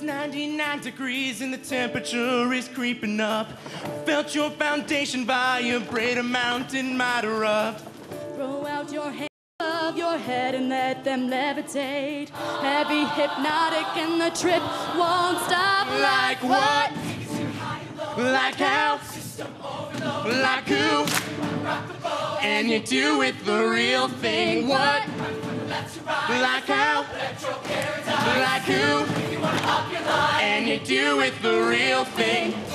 It's 99 degrees and the temperature is creeping up. Felt your foundation vibrate, a mountain might erupt. Throw out your hands above your head and let them levitate. Heavy, hypnotic, and the trip won't stop. Like what? Like how? Like who? And you do it the real thing. What? Like how? And you do it the real thing.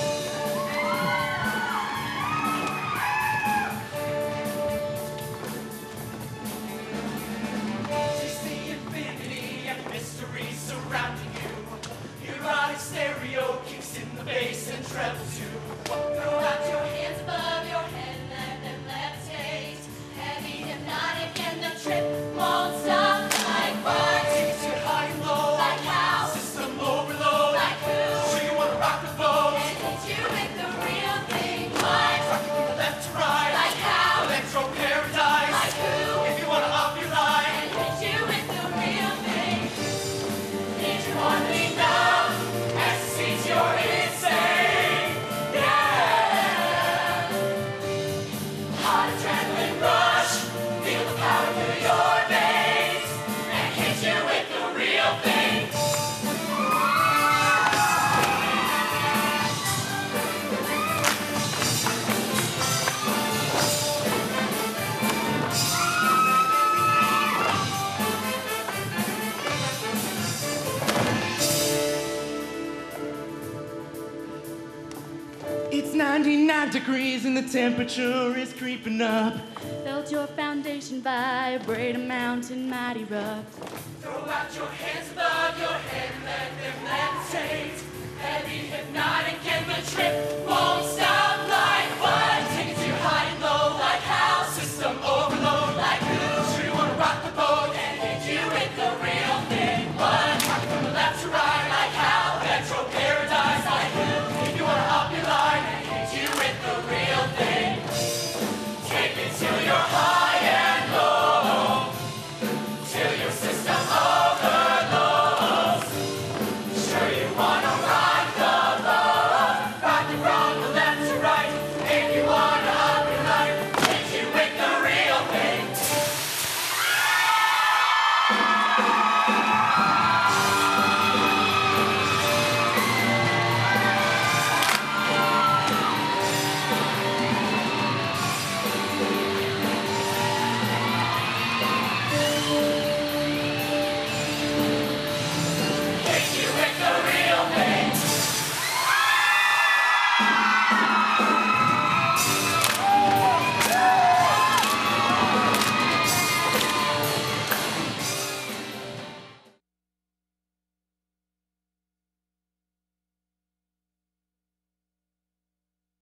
99 degrees and the temperature is creeping up. Felt your foundation vibrate, a mountain might erupt.